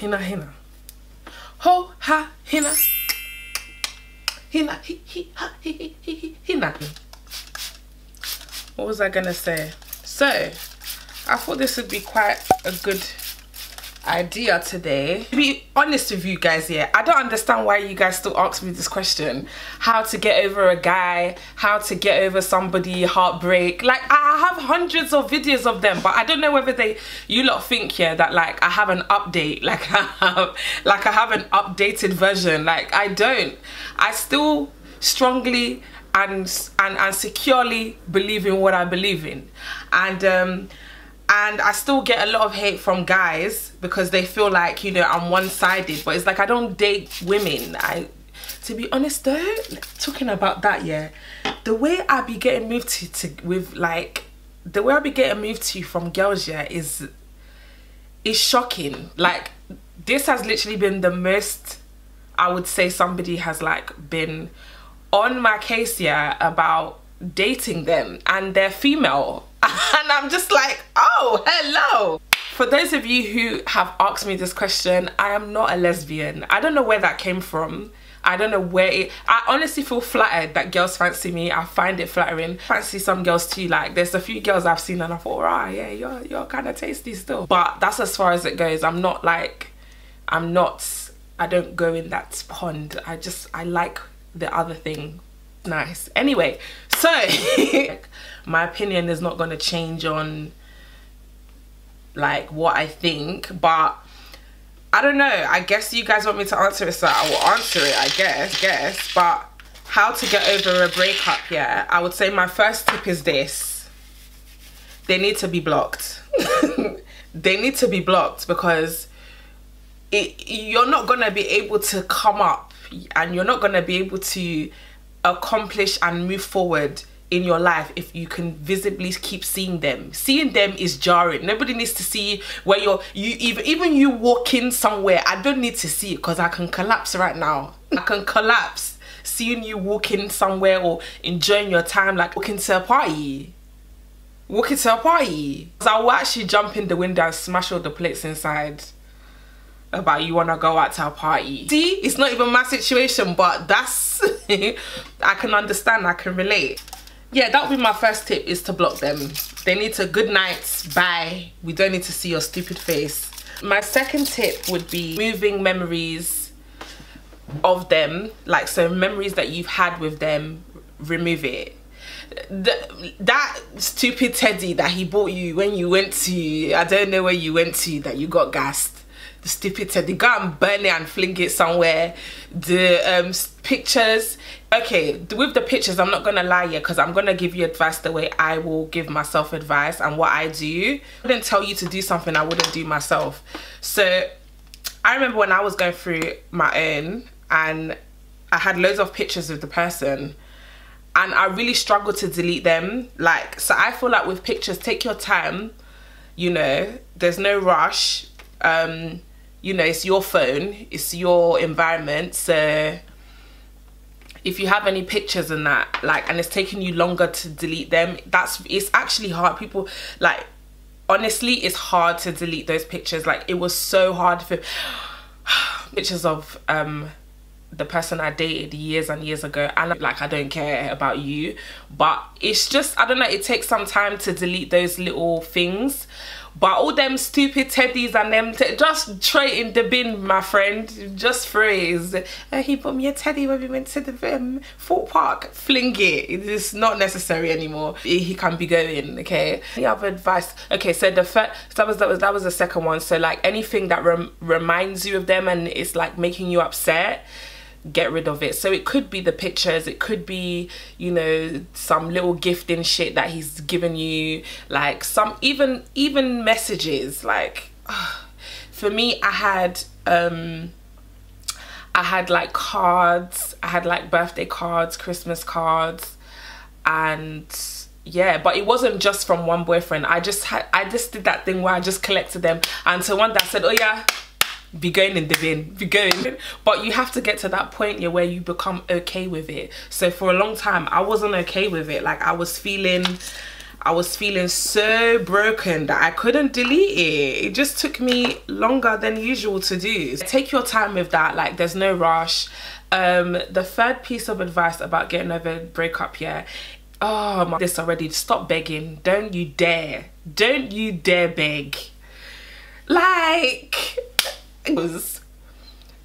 Hina hina. Ho ha hina. Hina hi hi ha hi hi hi hi hina. What was I gonna say? So I thought this would be quite a good idea today. To be honest with you guys here i don't understand why you guys still ask me this question. How to get over a guy how to get over somebody heartbreak. Like i have hundreds of videos of them but i don't know whether they you lot think here that like i have an update. Like i have like i have an updated version. Like i don't. I still strongly and and and securely believe in what i believe in. And um and I still get a lot of hate from guys because they feel like you know I'm one-sided. But it's like I don't date women. I to be honest though talking about that yeah the way I be getting moved to, to with like the way I be getting moved to from girls yeah is is shocking. Like this has literally been the most I would say somebody has like been on my case yeah about dating them and they're female and I'm just like, oh, hello. For those of you who have asked me this question, I am not a lesbian. I don't know where that came from. I don't know where it, I honestly feel flattered that girls fancy me. I find it flattering. Fancy some girls too. Like there's a few girls I've seen and I thought, right, yeah, you're, you're kind of tasty still. But that's as far as it goes. I'm not like, I'm not, I don't go in that pond. I just, I like the other thing. Nice. Anyway, so my opinion is not going to change on like what I think but I don't know. I guess you guys want me to answer it so I will answer it I guess guess. But how to get over a breakup yeah. I would say my first tip is this. They need to be blocked. They need to be blocked because it you're not gonna be able to come up and you're not gonna be able to accomplish and move forward in your life if you can visibly keep seeing them. Seeing them is jarring. Nobody needs to see where you're you even even you walking somewhere i don't need to see it because i can collapse right now. I can collapse. Seeing you walking somewhere or enjoying your time like walking to a party. Walking to a party. I will actually jump in the window and smash all the plates inside about you want to go out to a party. See? It's not even my situation but that's i can understand i can relate. Yeah that would be my first tip is to block them. They need to good night bye. We don't need to see your stupid face. My second tip would be moving memories of them like so memories that you've had with them remove it. The, that stupid teddy that he bought you when you went to i don't know where you went to that you got gassed the stupid teddy go and burn it and fling it somewhere. The um, pictures okay with the pictures i'm not gonna lie here because i'm gonna give you advice the way i will give myself advice and what i do. I wouldn't tell you to do something i wouldn't do myself. So i remember when i was going through my own and i had loads of pictures with the person and i really struggled to delete them like so i feel like with pictures take your time you know there's no rush um you know it's your phone it's your environment so if you have any pictures and that like and it's taking you longer to delete them that's it's actually hard. People like honestly it's hard to delete those pictures. Like it was so hard for pictures of um the person I dated years and years ago and like I don't care about you but it's just I don't know it takes some time to delete those little things but all them stupid teddies and them just straight in the bin, my friend. Just phrase. Uh, he bought me a teddy when we went to the um, Park. Fling it. It's not necessary anymore. He can be going. Okay. Any other advice? Okay. So the first that was that was that was the second one. So like anything that rem reminds you of them and it's like making you upset get rid of it. So it could be the pictures it could be you know some little gifting shit that he's given you like some even even messages like for me i had um i had like cards i had like birthday cards christmas cards and yeah but it wasn't just from one boyfriend. I just had i just did that thing where i just collected them. Until one that said oh yeah be going in the bin be going but you have to get to that point where you become okay with it so for a long time i wasn't okay with it like i was feeling I was feeling so broken that I couldn't delete it. It just took me longer than usual to do. Take your time with that, like there's no rush. Um, the third piece of advice about getting over breakup, yeah, oh my, this already, stop begging. Don't you dare. Don't you dare beg. Like,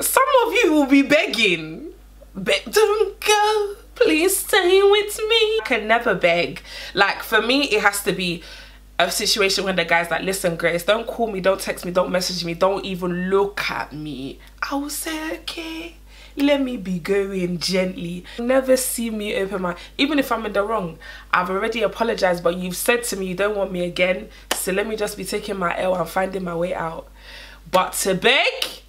some of you will be begging. Be don't go please stay with me. I can never beg. Like for me, it has to be a situation when the guy's like, listen, Grace, don't call me, don't text me, don't message me, don't even look at me. I will say, okay, let me be going gently. Never see me open my, even if I'm in the wrong, I've already apologized, but you've said to me you don't want me again. So let me just be taking my L and finding my way out. But to beg,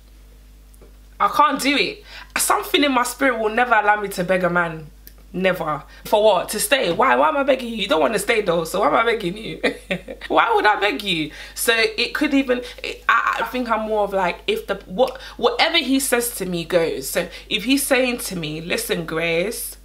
I can't do it. Something in my spirit will never allow me to beg a man. Never. For what? To stay? Why? Why am I begging you? You don't want to stay though, so why am I begging you? why would I beg you? So it could even. I, I think I'm more of like if the what whatever he says to me goes. So if he's saying to me, "Listen, Grace."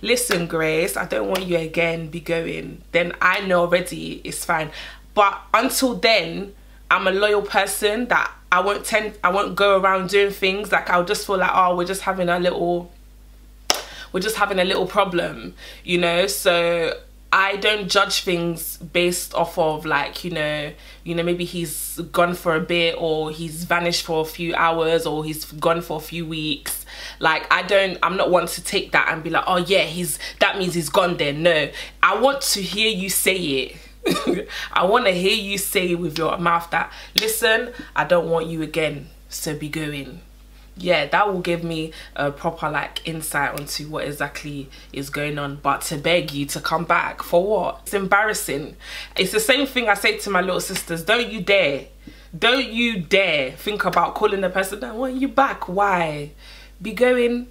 Listen, Grace, I don't want you again be going. Then I know already it's fine. But until then, I'm a loyal person that I won't tend I won't go around doing things like I'll just feel like oh we're just having a little we're just having a little problem, you know? So I don't judge things based off of like, you know, you know, maybe he's gone for a bit or he's vanished for a few hours or he's gone for a few weeks. Like I don't, I'm not one to take that and be like, oh yeah, he's, that means he's gone there. No, I want to hear you say it. I want to hear you say with your mouth that, listen, I don't want you again, so be going. Yeah that will give me a proper like insight onto what exactly is going on. But to beg you to come back for what? It's embarrassing. It's the same thing i say to my little sisters don't you dare. Don't you dare think about calling the person. I want you back. Why? Be going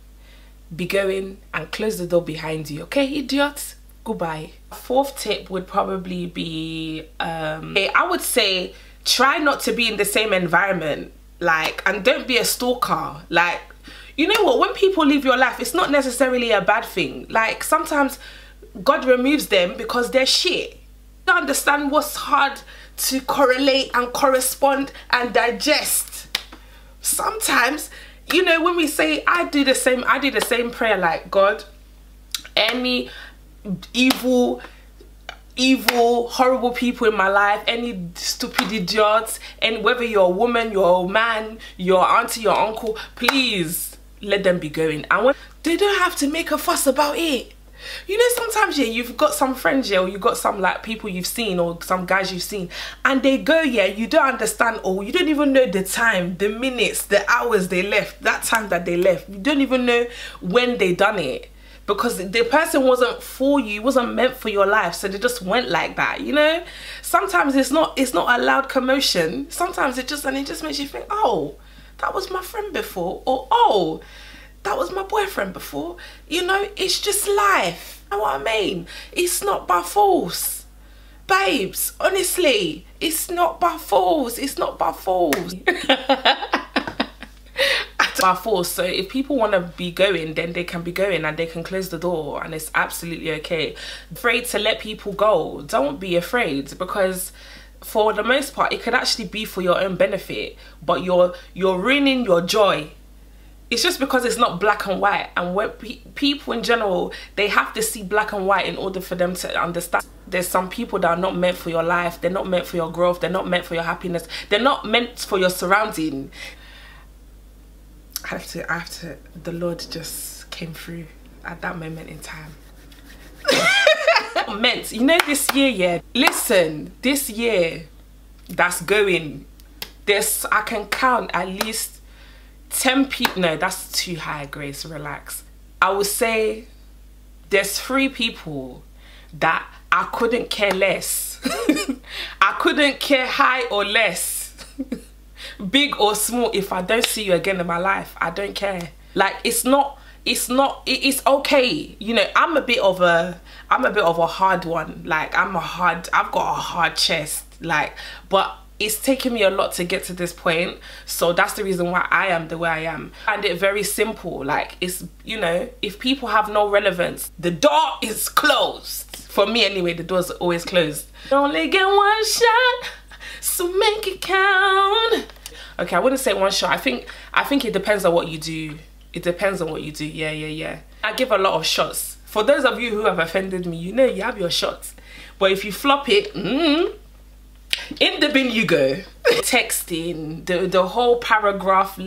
be going and close the door behind you okay idiot goodbye. Fourth tip would probably be um i would say try not to be in the same environment like and don't be a stalker. Like you know what? When people leave your life it's not necessarily a bad thing. Like sometimes god removes them because they're shit. You understand what's hard to correlate and correspond and digest. Sometimes you know when we say i do the same i do the same prayer like god any evil evil horrible people in my life any stupid idiots and whether you're a woman you're a man your auntie your uncle please let them be going. And when they don't have to make a fuss about it. You know sometimes yeah you've got some friends yeah or you've got some like people you've seen or some guys you've seen and they go yeah you don't understand or you don't even know the time the minutes the hours they left that time that they left. You don't even know when they done it because the person wasn't for you wasn't meant for your life so they just went like that you know? Sometimes it's not it's not a loud commotion. Sometimes it just and it just makes you think oh that was my friend before or oh that was my boyfriend before. You know it's just life. You know what i mean? It's not by force. Babes honestly it's not by force. It's not by force by force. So if people want to be going then they can be going and they can close the door and it's absolutely okay. Afraid to let people go. Don't be afraid because for the most part it could actually be for your own benefit but you're you're ruining your joy. It's just because it's not black and white and when pe people in general they have to see black and white in order for them to understand. There's some people that are not meant for your life. They're not meant for your growth. They're not meant for your happiness. They're not meant for your surrounding have to, I have to, the Lord just came through at that moment in time. meant, you know this year, yeah, listen, this year that's going, this, I can count at least 10 people, no, that's too high, Grace, relax. I would say there's three people that I couldn't care less. I couldn't care high or less. big or small if i don't see you again in my life i don't care. Like it's not it's not it's okay. You know i'm a bit of a i'm a bit of a hard one. Like i'm a hard i've got a hard chest. Like but it's taken me a lot to get to this point. So that's the reason why i am the way i am. And it very simple. Like it's you know if people have no relevance the door is closed. For me anyway, the door's always closed. Only get one shot, so make it count. Okay, I wouldn't say one shot. I think I think it depends on what you do. It depends on what you do. Yeah, yeah, yeah. I give a lot of shots. For those of you who have offended me, you know you have your shots. But if you flop it, mm, in the bin you go. Texting, the, the whole paragraph.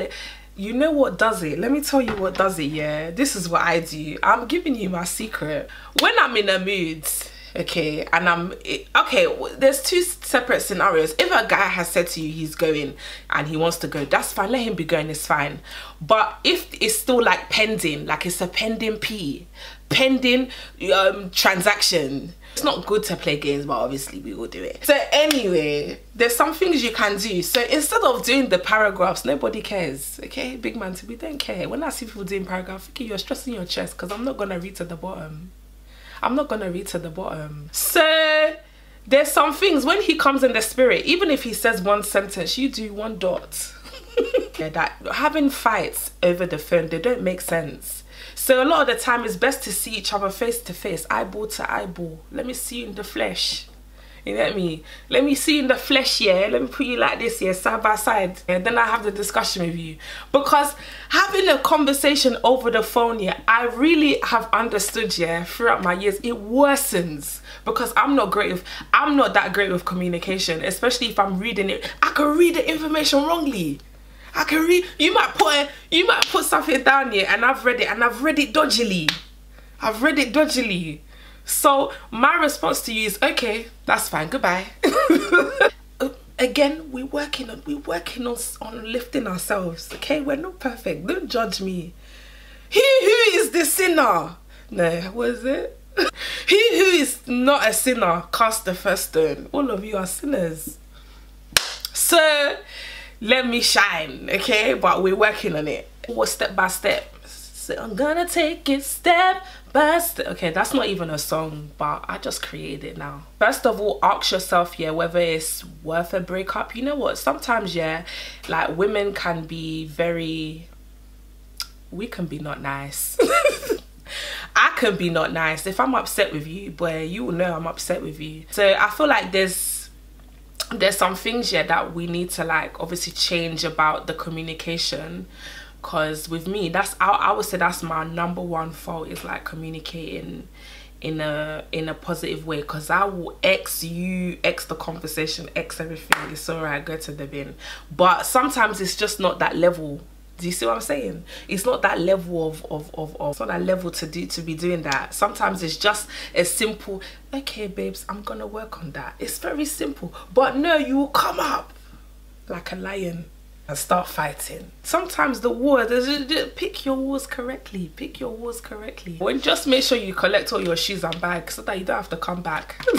You know what does it? Let me tell you what does it, yeah? This is what I do. I'm giving you my secret. When I'm in a mood, okay and i'm okay there's two separate scenarios. If a guy has said to you he's going and he wants to go that's fine let him be going it's fine. But if it's still like pending like it's a pending p pending um transaction it's not good to play games but obviously we will do it. So anyway there's some things you can do. So instead of doing the paragraphs nobody cares okay? Big man to be don't care. When i see people doing paragraphs you're stressing your chest because i'm not gonna read to the bottom I'm not gonna read to the bottom. Um, so there's some things when he comes in the spirit, even if he says one sentence, you do one dot. yeah, that having fights over the phone, they don't make sense. So a lot of the time it's best to see each other face to face, eyeball to eyeball. Let me see you in the flesh. You get me? Let me see in the flesh, yeah. Let me put you like this, yeah, side by side. And then I have the discussion with you. Because having a conversation over the phone, yeah, I really have understood, yeah, throughout my years, it worsens because I'm not great with I'm not that great with communication, especially if I'm reading it. I can read the information wrongly. I can read you might put you might put something down here and I've read it and I've read it dodgily. I've read it dodgily. So my response to you is, okay, that's fine, goodbye. Again, we're working on we're working on, on lifting ourselves. Okay, we're not perfect. Don't judge me. He who is the sinner. No, was it? he who is not a sinner cast the first stone. All of you are sinners. So let me shine, okay? But we're working on it. What step by step. So I'm gonna take it step First, okay, that's not even a song, but I just created it now. First of all, ask yourself, yeah, whether it's worth a breakup. You know what? Sometimes, yeah, like women can be very, we can be not nice. I can be not nice. If I'm upset with you, boy, you will know I'm upset with you. So I feel like there's there's some things yeah that we need to like obviously change about the communication because with me that's I, I would say that's my number one fault is like communicating in a in a positive way because I will X you, X the conversation, X everything. It's alright, go to the bin. But sometimes it's just not that level. Do you see what I'm saying? It's not that level of, of, of, of it's not that level to do to be doing that. Sometimes it's just a simple, okay babes, I'm gonna work on that. It's very simple. But no, you will come up like a lion and start fighting. Sometimes the war, pick your wars correctly, pick your wars correctly. When just make sure you collect all your shoes and bags so that you don't have to come back.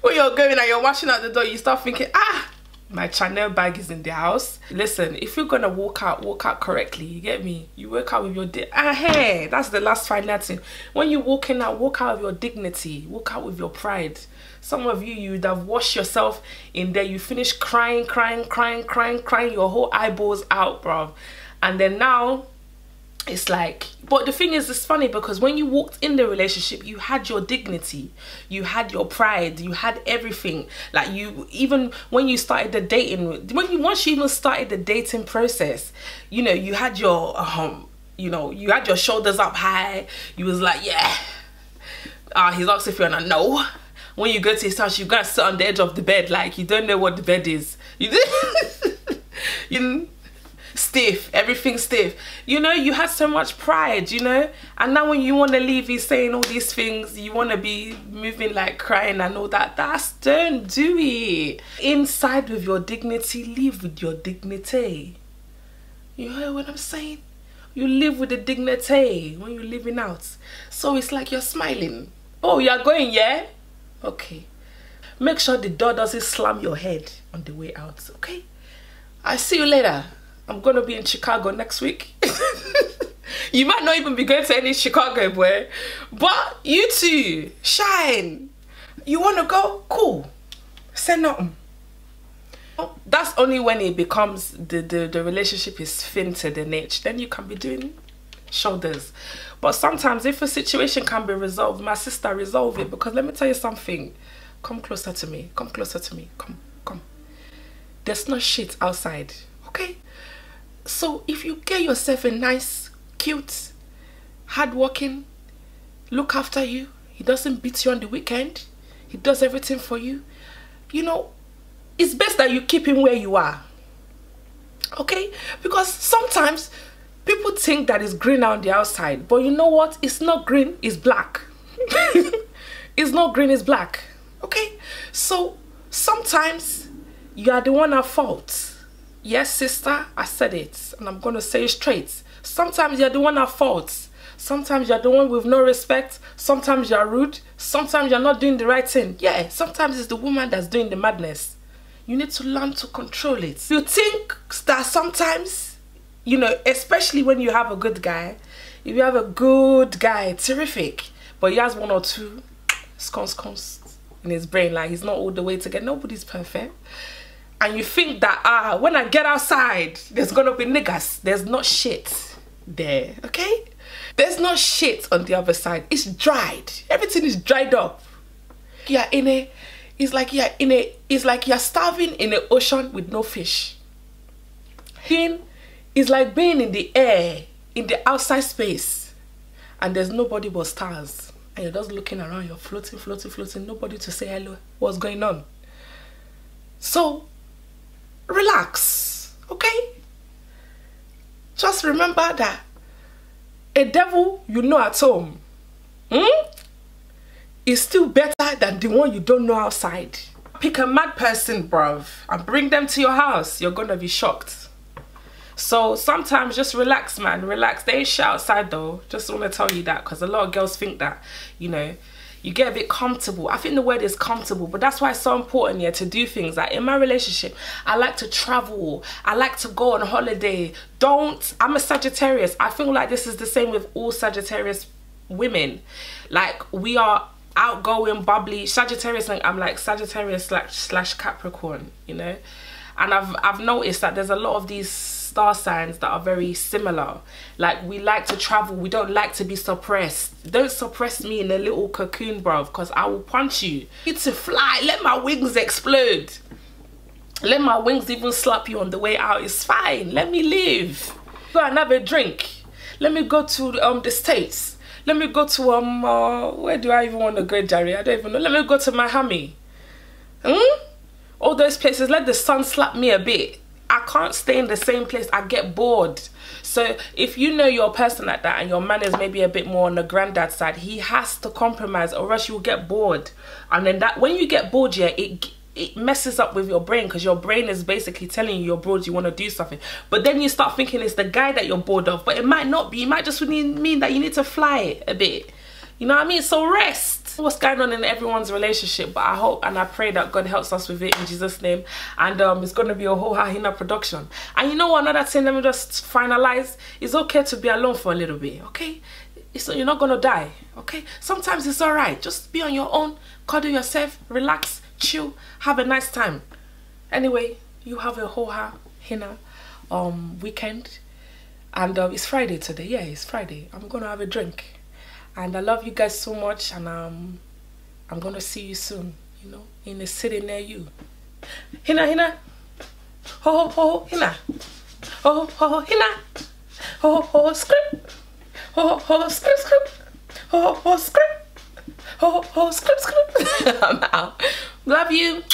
when you're going and you're watching out the door, you start thinking, ah, my Chanel bag is in the house. Listen, if you're gonna walk out, walk out correctly. You get me? You walk out with your ah hey, that's the last financing. When you're walking out, walk out with your dignity, walk out with your pride. Some of you, you would have washed yourself in there. You finish crying, crying, crying, crying, crying your whole eyeballs out, bro. And then now it's like but the thing is it's funny because when you walked in the relationship you had your dignity. You had your pride. You had everything. Like you even when you started the dating when you once you even started the dating process you know you had your um you know you had your shoulders up high. You was like yeah. Uh he's asked if you're gonna no when you go to his house you gotta sit on the edge of the bed like you don't know what the bed is you you stiff, everything stiff. You know, you had so much pride, you know? And now when you want to leave, he's saying all these things, you want to be moving like crying and all that. That's, don't do it. Inside with your dignity, live with your dignity. You hear what I'm saying? You live with the dignity when you're living out. So it's like you're smiling. Oh, you're going, yeah? Okay. Make sure the door doesn't slam your head on the way out, okay? i see you later. I'm gonna be in Chicago next week. you might not even be going to any Chicago boy, but you two shine. You wanna go? Cool. Say nothing. That's only when it becomes the, the, the relationship is fin to the niche. Then you can be doing shoulders. But sometimes if a situation can be resolved, my sister resolve it because let me tell you something. Come closer to me. Come closer to me. Come, come. There's no shit outside. Okay? So if you get yourself a nice, cute, hardworking, look after you, he doesn't beat you on the weekend, he does everything for you, you know, it's best that you keep him where you are. Okay? Because sometimes people think that it's green on the outside, but you know what? It's not green, it's black. it's not green, it's black. Okay? So sometimes you are the one at fault Yes, sister, I said it, and I'm to say it straight. Sometimes you're the one at fault. Sometimes you're the one with no respect. Sometimes you're rude. Sometimes you're not doing the right thing. Yeah, sometimes it's the woman that's doing the madness. You need to learn to control it. You think that sometimes, you know, especially when you have a good guy, if you have a good guy, terrific, but he has one or two scones, scones in his brain, like he's not all the way together. Nobody's perfect. And you think that ah when I get outside there's gonna be niggas. There's not shit there okay? There's no shit on the other side. It's dried. Everything is dried up. Yeah in a it's like you're in a it's like you're starving in the ocean with no fish. Being is like being in the air in the outside space and there's nobody but stars and you're just looking around you're floating floating floating nobody to say hello what's going on so relax, okay? Just remember that a devil you know at home hmm, is still better than the one you don't know outside. Pick a mad person, bruv, and bring them to your house. You're gonna be shocked. So sometimes just relax, man. Relax. They ain't shit outside though. Just want to tell you that because a lot of girls think that, you know, you get a bit comfortable. I think the word is comfortable, but that's why it's so important, yeah, to do things. Like in my relationship, I like to travel. I like to go on holiday. Don't, I'm a Sagittarius. I feel like this is the same with all Sagittarius women. Like we are outgoing, bubbly. Sagittarius, like I'm like Sagittarius slash, slash Capricorn, you know? And I've, I've noticed that there's a lot of these star signs that are very similar. Like we like to travel, we don't like to be suppressed. Don't suppress me in a little cocoon, bruv, because I will punch you. Need to fly, let my wings explode. Let my wings even slap you on the way out. It's fine, let me live. Go and have a drink. Let me go to um the States. Let me go to, um, uh, where do I even want to go, Jerry? I don't even know. Let me go to Miami. Hmm? All those places, let the sun slap me a bit I can't stay in the same place. I get bored. So if you know you're person like that and your man is maybe a bit more on the granddad side, he has to compromise or else you'll get bored. And then that when you get bored, yeah, it it messes up with your brain because your brain is basically telling you you're bored, you want to do something. But then you start thinking it's the guy that you're bored of, but it might not be. It might just mean that you need to fly a bit. You know what I mean? So rest. What's going on in everyone's relationship, but I hope and I pray that God helps us with it in Jesus' name. And um, it's going to be a whole Hahina production. And you know? Another thing, let me just finalize. It's okay to be alone for a little bit, okay? You're not going to die, okay? Sometimes it's all right. Just be on your own, cuddle yourself, relax, chill, have a nice time. Anyway, you have a whole Hina um, weekend. And uh, it's Friday today. Yeah, it's Friday. I'm going to have a drink and I love you guys so much and um, I'm gonna see you soon you know in a city near you hina hina ho ho ho hina ho ho ho hina ho ho script ho ho script script ho ho script ho ho script script I'm out love you